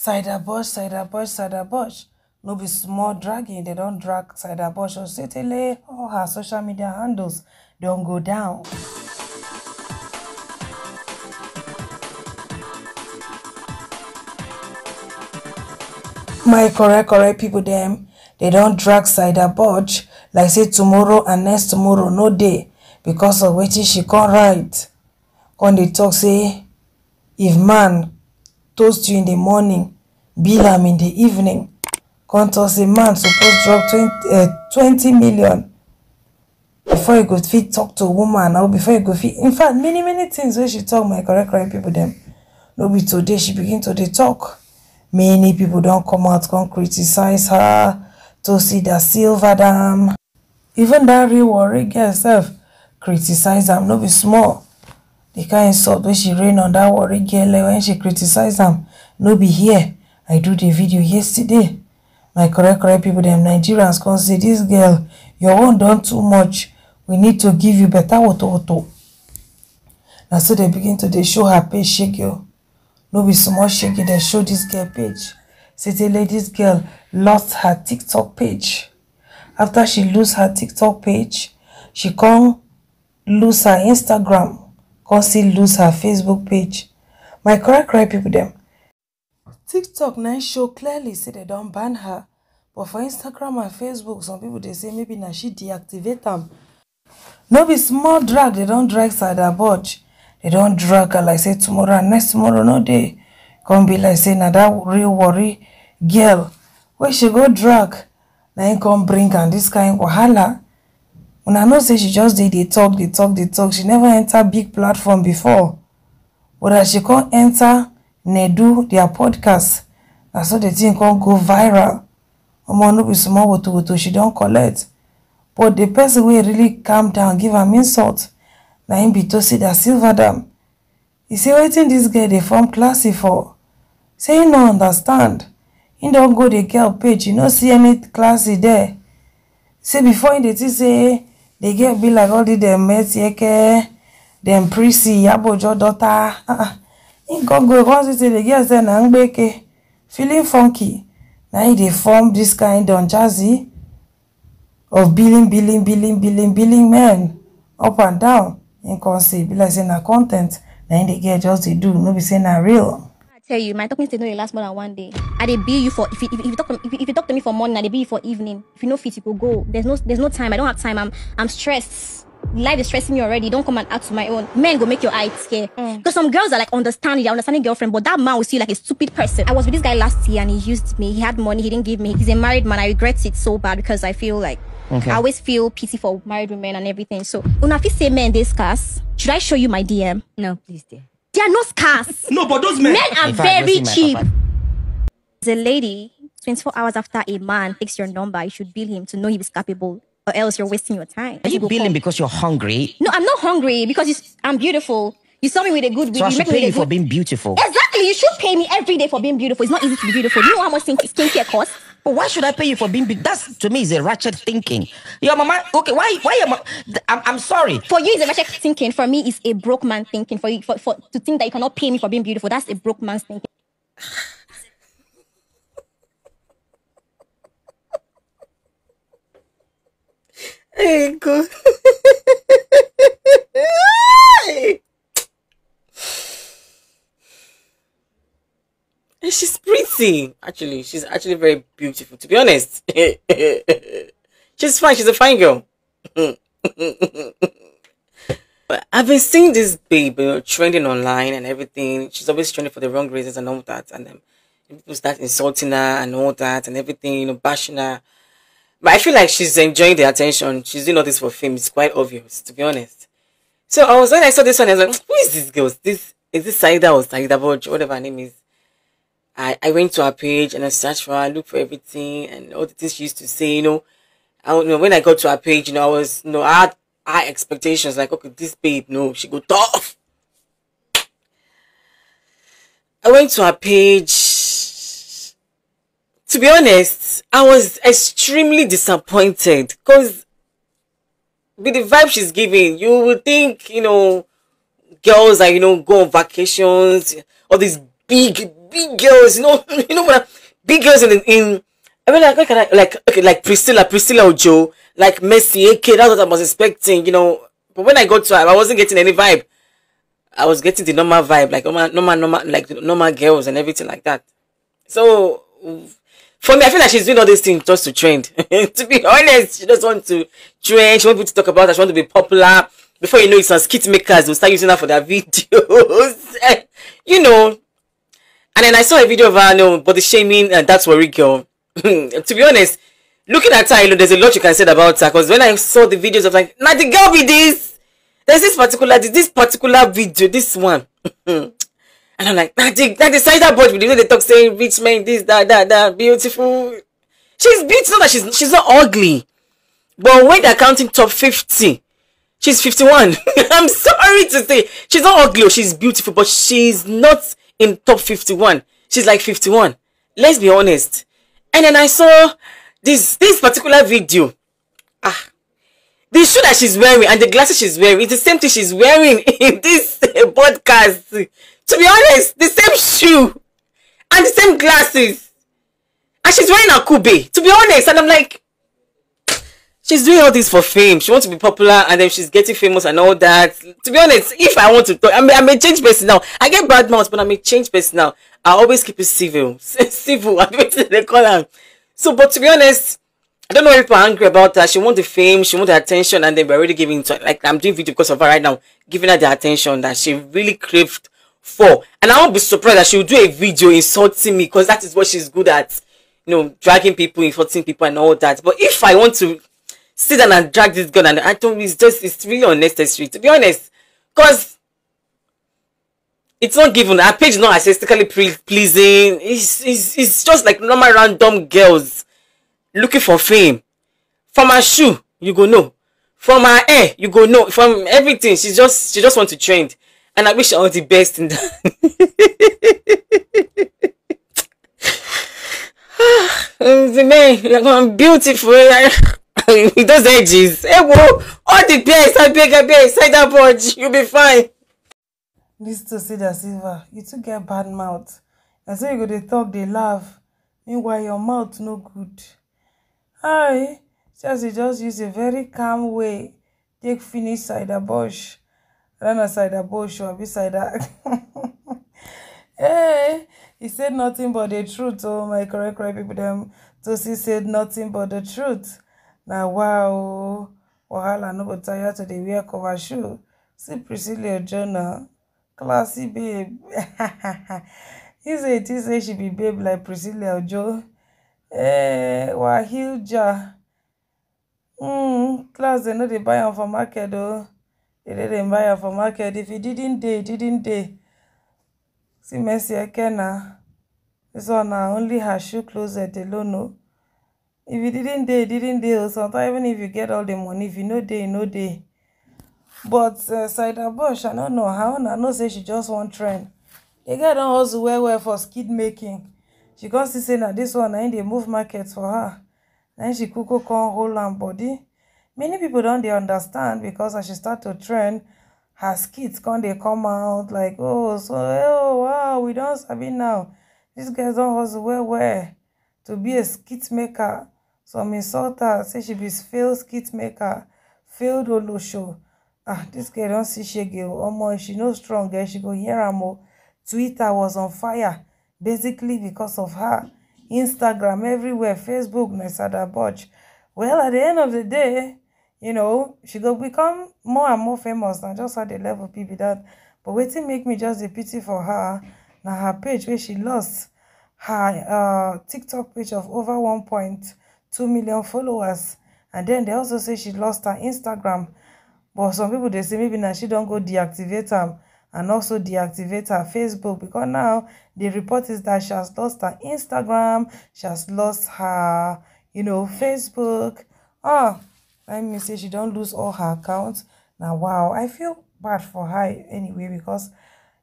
Saida Boj Saida Boj Saida Boj. No be small dragging they don drag Saida Boj osetele all her social media handles don go down. my correct correct people dem they don drag Saida Boj like say tomorrow and next tomorrow no dey because of wetin she come write. Come dey talk say if man toast you in the morning bill am in the evening. Talk say man suppose drop twenty million before you go fit talk to woman or before you go fit in fact many many things wey she talk my correct correct people dem no be today she begin to dey talk. Many people don come out come criticize her tosi da silva dam even dat real warri girl sef criticize am no be small di kain insult wey she rain on dat warri girl wen she criticize am no be here. I do di video yesterday. My correct correct pipo dem nigerians come say dis girl your own don too much. We need to give you beta woto na so dem begin to dey show her page shege o no be small shege dem show dis girl page. Say say dis girl lost her tiktok page. After she lose her tiktok page she come lose her instagram come still lose her facebook page. My correct correct pipo dem. Tiktok na show clearly say dem don ban her. But for instagram and facebook some pipo dey say maybe na she deactivate am. No be small drag dem don drag cider budge dem don drag her like say tomorrow and next tomorrow no dey. Come be like say na dat real worry girl wey she go drag. Na im come bring am dis kain wahala una know say she just dey dey talk dey talk dey talk. She never enter big platform before. But as she come enter nedu dia podcast na so di thing come go viral. Omo no be small woto she don collect. But di person wey really calm down give am insult na im be tosi da silva dam. E say wetin dis girl dey form classy for? Say im no understand. Im don go di girl page you no see any classy there. Say before im dey think say di girl be like all dem metieke dem prissy yabojo daughter im come go come see say di girl say na ngbeke. Feeling funky. Im dey form dis kain don jazzy of billing billing billing billing billing men up and down. Say e be like say na con ten t na im dey get just dey do. No be say na real tell you, my talking stage no dey last more than one day. I dey bill you for if you, if, you- if you talk to if, you- if you talk to me for morning, I dey bill you for evening. If you no fit, you go go. There's no there's no time. I don't have time. I'm I'm stressed. Life is stressing me already. Don't come and add to my own. Men go make your eyes scare. Mm. Because some girls are like understanding, they're understanding girlfriend, but that man will see you like a stupid person. I was with this guy last year and he used me. He had money, he didn't give me. He's a married man. I regret it so bad because I feel like Okay. I always feel pity for married women and everything. So when I feel say men this scarce, should I show you my DM? No, please, dear. They are not scarce. No, but those men. Men are fact, very cheap. The lady, 24 hours after a man takes your number, you should bill him to know he is capable, or else you're wasting your time. Are you billing come. because you're hungry? No, I'm not hungry because you, s- I'm beautiful. You saw me with a good So I should make pay you for good- being beautiful. Exactly. You should pay me every day for being beautiful. It's not easy to be beautiful. Do you know how much skin- skincare costs? But why should I pay you for being beautiful? That's to me is a ratchet thinking. Your mama, okay, why why your mama? I'm, I'm sorry. For you, it's a ratchet thinking. For me, it's a broke man thinking. For you, for, for to think that you cannot pay me for being beautiful, that's a broke man's thinking. Hey, good. And she's pretty. Actually, she's actually very beautiful. To be honest, she's fine. She's a fine girl. But I've been seeing this babe trending online and everything. She's always trending for the wrong reasons and all that. And then people start insulting her and all that and everything, you know, bashing her. But I feel like she's enjoying the attention. She's doing all this for fame. It's quite obvious, to be honest. So I was when I saw this one, I was like, who is this girl? Is this is this Saida or Saida Boj, whatever her name is. I, I went to her page and I searched for her, looked for everything and all the things she used to say, you know. I don't know when I got to her page, you know, I was you know, I had high expectations, like, okay, this babe, no, she go tough. I went to her page. To be honest, I was extremely disappointed because with the vibe she's giving, you would think, you know, girls that, you know, go on vacations, all these big, big girls, you know, you know what? Big girls in in. I mean, like, like, okay, like Priscilla, Priscilla Ojo, like Messi, AK. That's what I was expecting, you know. But when I got to her, I wasn't getting any vibe. I was getting the normal vibe, like normal, normal, normal, like normal girls and everything like that. So for me, I feel like she's doing all these things just to trend. to be honest, she just want to trend. She wants people to talk about her. She wants to be popular. Before you know it, some skit makers will start using her for their videos. you know. And then I saw a video of her, you know, body shaming, and uh, that's Warri girl. to be honest, looking at her, you know, there's a lot you can say about her. Because when I saw the videos of like, now the girl be this. There's this particular, this particular video, this one. And I'm like, that the, that the cider board video they talk saying rich men, this, that, that, that, beautiful. She's beautiful, that she's she's not ugly. But when they're counting top 50, she's 51. I'm sorry to say. She's not ugly, or she's beautiful, but she's not in top 51. She's like 51. Let's be honest. And then I saw this this particular video. Ah, the shoe that she's wearing and the glasses she's wearing is the same thing she's wearing in this podcast to be honest, the same shoe and the same glasses. And she's wearing a kube, to be honest. And I'm like, she's doing all this for fame. She wants to be popular and then she's getting famous and all that. To be honest, if I want to talk, I'm, I'm a change person now. I get bad mouths, but I'm a change person now. I always keep it civil. civil, I don't they call her. So, but to be honest, I don't know if people are angry about that. She wants the fame, she wants the attention, and then we're already giving to like I'm doing video because of her right now, giving her the attention that she really craved for and i won't be surprised that she will do a video insulting me because that is what she's good at you know dragging people insulting people and all that but if i want to sit down and drag this gun and i don't it's just it's really unnecessary to be honest. Because it's not given her page is not aesthetically pleasing. It's, it's it's just like normal random girls looking for fame. From her shoe you go know. From her hair you go know. From everything she just she just want to trend. And I wish her all the best in that. the man, you're beautiful. With those edges. Hey, whoa, all the bears, I beg, I beg, inside that board, you'll be fine. This to see the silver, you too get bad mouth. And so you go to talk, they laugh. Meanwhile, your mouth no good. Hi, just you just use a very calm way. Take finish side the bush. Run aside the bush or beside that. hey, he said nothing but the truth. Oh, my correct, correct people, them. Tosi said nothing but the truth. Now, wow. Wahala no go tire to the wear cover shoe. See Priscilla Jonah. Classy babe. he said he say she be babe like Priscilla Ojo. Eh, Wahil Ja. Hmm, class they know they buy am for market though. They didn't buy am for market. If e didn't dey, e didn't dey. See Mercy Ekena. This one na only her shoe closet alone o. If e didn't dey, didn't dey o. Sometimes even if you get all the money, if you no dey, no dey. But uh, Saida Bush, I no know how una know say she just wan trend. The girl don hustle well well for skit making. She come see say na this one na im dey move market for her. Na she kuku come hold am body. many people don dey understand because as she start to trend her skits come dey come out like oh so oh wow we don sabi now dis girl don hustle well well to be a skit maker some insult say she be failed skit maker failed olosho ah dis girl don see shege o. Omo if she no strong girl she go hear am o. Twitter was on fire basically because of her. Instagram everywhere facebook na budge well at the end of the day you know she go become more and more famous. Na just how the level be be but wetin make me just dey pity for her na her page wey she lost. Her uh tiktok page of over 1.2 million followers. And then they also say she lost her instagram. But some people dey say maybe na she don go deactivate am and also deactivate her facebook. Because now the report is that she has lost her instagram she has lost her you know facebook. Ah let me say she don lose all her accounts na wow i feel bad for her anyway because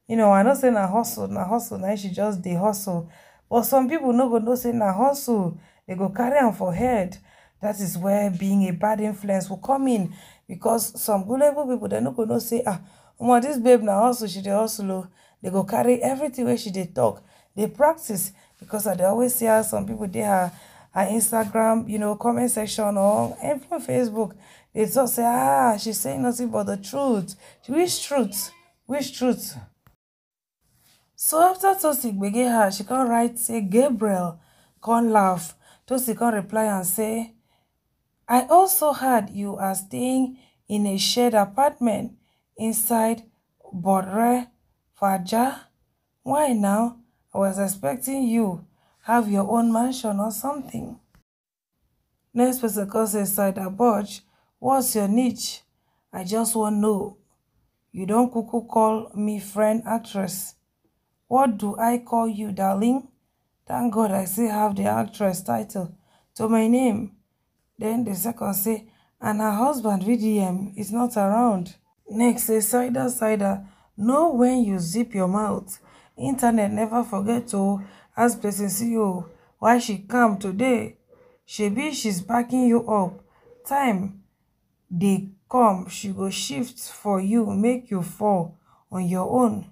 you know i know say na hustle na hustle na she just dey hustle. But some people no go know say na hustle they go carry am for head. That is where being a bad influence will come in. Because some gullible people dem no go know say ah omo dis babe na hustle she dey hustle o they go carry everything wey she dey talk dey practice. Because i dey always see how some people dey her her instagram you know comment section or even facebook. Dey talk say ah she saying nothing but the truth. Which truth which truth. So after tosi gbege her she come write say gabriel come laugh tosi come reply am say i also heard you are staying in a shared apartment inside bodre faja. Why now? I was expecting you. Have your own mansion or something. Next person come inside Saida Boj what's your niche? I just want to know. You don't cuckoo call me friend actress. What do i call you darling thank god i still have the actress title to my name. Then the second say and her husband vdm is not around. Next say cider cider know when you zip your mouth. Internet never forget to ask person ceo why she come today. Shebi she's backing you up. Time they come she go shift for you make you fall on your own.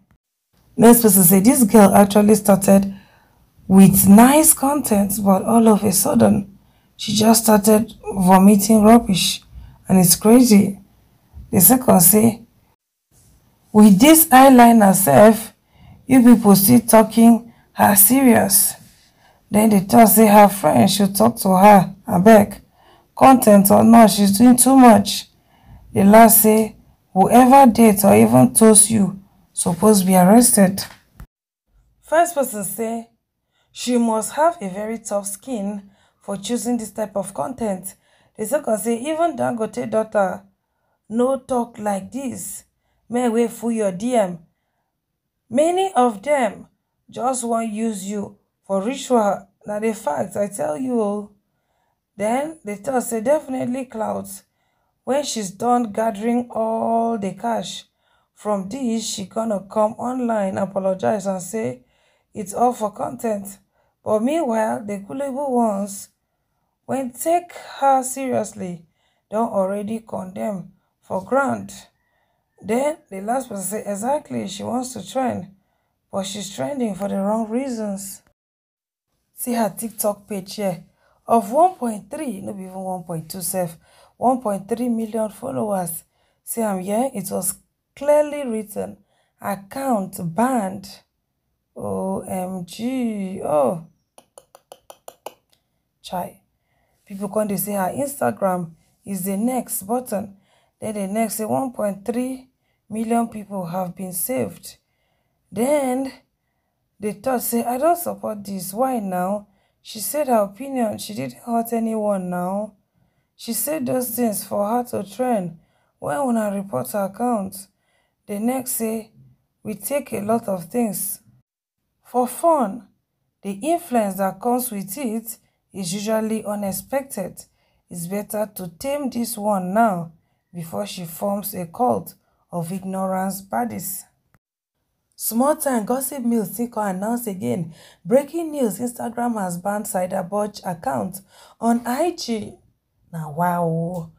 Next person say this girl actually started with nice content but all of a sudden she just started vomiting rubbish. And it's crazy. The second say with this eyeliner sef you people still talking her serious. Then the third say her friend should talk to her abeg. Content or not she's doing too much. The last say whoever date or even toast you suppose be arrested. First person say she must have a very tough skin for choosing this type of content. The second say even dangote daughter no talk like this. May wey full your dm many of them just wan use you for ritual. Na the fact i tell you then the third say definitely clouds. when she's done gathering all the cash from this she gonna come online apologize and say it's all for content but meanwhile the gullible ones when take her seriously don already condemn for ground then the last person say exactly she wants to trend but she's trending for the wrong reasons. See her tiktok page here of 1.3 no be even 1.2 sef 1.3 million followers. See am here it was clearly written account banned. Omg oh chai. People come dey say her instagram is the next button. Then the next say 1.3 million people have been saved. Then the third say i don't support this. Why now? She said her opinion. She didn't hurt anyone now. She said those things for her to trend when una report her account. The next say we take a lot of things for fun. The influence that comes with it is usually unexpected. It's better to tame this one now before she forms a cult of ignorance baddies. Small time gossip mills still come announce again breaking news instagram has banned Saida Budge account on ig na wow.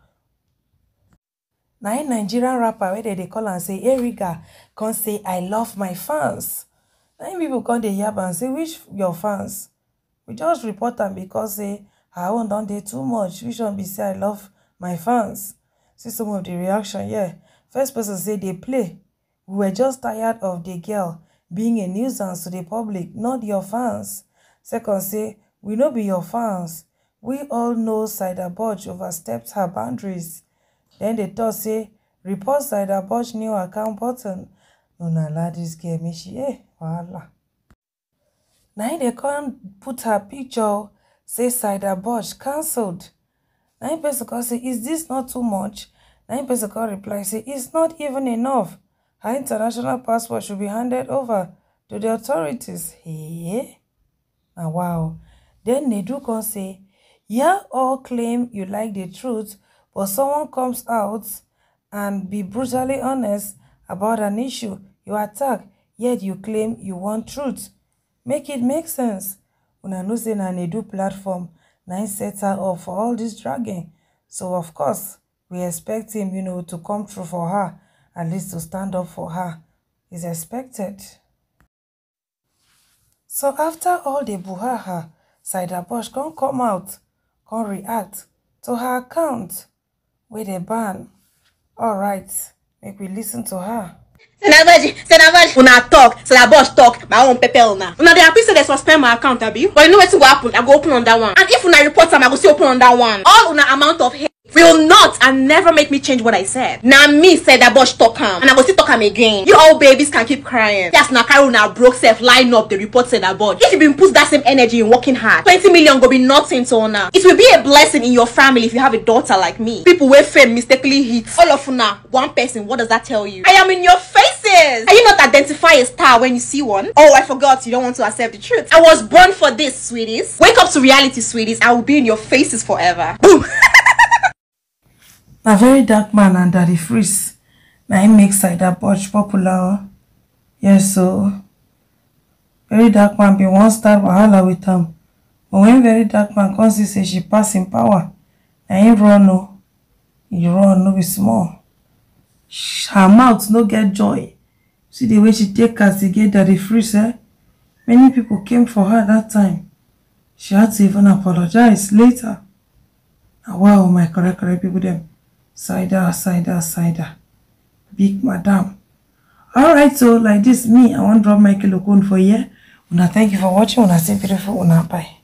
Na im nigerian rapper wey dem dey call am say eriga come say i love my fans. Na im pipo come dey yab am say which your fans we just report am because say her own don dey too much which one be say i love my fans. See some of the reaction here first person say dey play. We were just tired of the girl being a nuisance to the public not your fans. Second say we no be your fans. We all know Saida Boj overstepped her boundaries. Then the third say report Saida Boj new account button. Una allow dis girl make she eh wahala na im dey come put her picture say Saida Boj cancelled. Im person come say is this not too much? Im person come reply say it's not even enough. Her international passport should be handed over to the authorities. Hey na wow. Then nedu come say yeah all claim you like the truth but someone comes out and be brutally honest about an issue you attack yet you claim you want truth make it make sense. Una know say na nedu platform na im set her up for all this dragging. So of course we expect him you know to come through for her at least to stand up for her. Is expected. So after all the buhaha bush come come out come react to her account wey dey ban. Alright make we lis ten to her. Senabaji, Senabaji. Una talk, Senabaji talk, my own pepper una. Una dey happy say they suspend my account, abi? But you know wetin go happen? I go open on that one. And if una report am, I go still open on that one. All una amount of hate will not and never make me change what I said. Now me said that Bosch talk am, and I go still talk am again. You all babies can keep crying. Yes, na carry una broke self line up the report said that Bosch. If you been put that same energy in working hard, 20 million go be nothing to una. It will be a blessing in your family if you have a daughter like me. People wey fame mistakenly hit all of una one person. What does that tell you? I am in your faces. Are you not identify a star when you see one? Oh, I forgot. You don't want to accept the truth. I was born for this, sweeties. Wake up to reality, sweeties. I will be in your faces forever. Boom. na very dark man and daddy freeze. Na im make cider punch popular. Yes o very dark man bin wan start wahala with am. But when very dark man come see say she pass im power na im run o e run no be small. Her mouth no get joy. See the way she take castigate daddy freeze eh? Many people came for her that time. She had to even apologize later. Na wow my correct correct people dem cider cider cider. Big madam. Alright so like this me i wan drop michael okon for here una thank you for watching. Una stay beautiful una bye